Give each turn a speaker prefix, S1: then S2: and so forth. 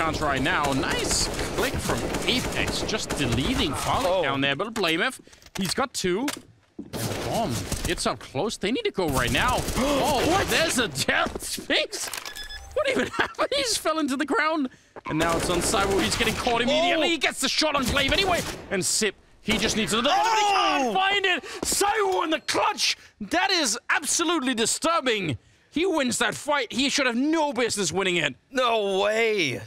S1: counter right now. Nice click from Apex, just deleting falling
S2: Oh.
S1: down there. But Blamef, he's got two. And the bomb it's up close. They need to go right now. Oh, there's a death Spinx. What even happened? He just fell into the ground. And now it's on Cyber. He's getting caught immediately.
S2: Oh.
S1: He gets the shot on gla1ve anyway. And Sip, he just needs another. Oh, but he
S2: oh.
S1: can't find it. Cyber in the clutch. That is absolutely disturbing. He wins that fight. He should have no business winning it.
S2: No way.